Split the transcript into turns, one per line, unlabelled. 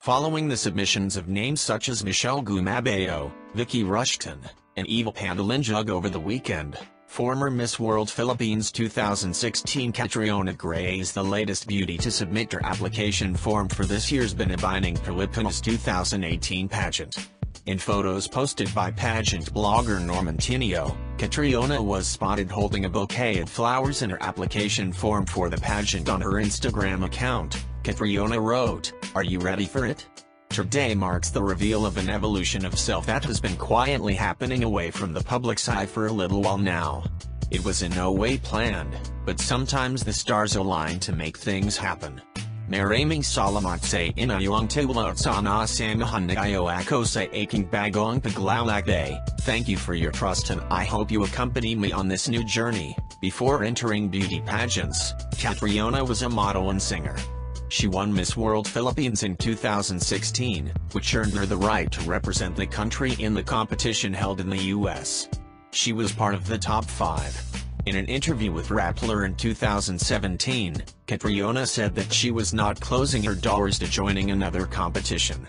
Following the submissions of names such as Michelle Gumabao, Vicky Rushton, and Eva Patalinjug over the weekend, former Miss World Philippines 2016 Catriona Gray is the latest beauty to submit her application form for this year's Binibining Pilipinas 2018 pageant. In photos posted by pageant blogger Norman Tinio, Catriona was spotted holding a bouquet of flowers in her application form for the pageant on her Instagram account. Catriona wrote, Are you ready for it? Today marks the reveal of an evolution of self that has been quietly happening away from the public's eye for a little while now. It was in no way planned, but sometimes the stars align to make things happen. Maraming salamat sa inayong tiwala sana samahan niyo ako sa aking bagong paglalakbay. Thank you for your trust and I hope you accompany me on this new journey. Before entering beauty pageants, Catriona was a model and singer. She won Miss World Philippines in 2016, which earned her the right to represent the country in the competition held in the U.S. She was part of the top five. In an interview with Rappler in 2017, Catriona said that she was not closing her doors to joining another competition.